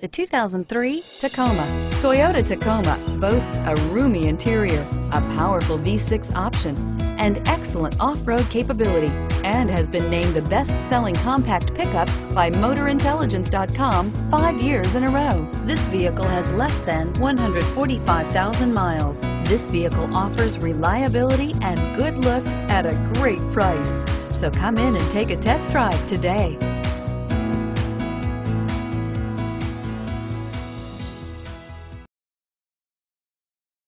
The 2003 Tacoma. Toyota Tacoma boasts a roomy interior, a powerful V6 option, and excellent off-road capability, and has been named the best-selling compact pickup by MotorIntelligence.com five years in a row. This vehicle has less than 145,000 miles. This vehicle offers reliability and good looks at a great price. So come in and take a test drive today.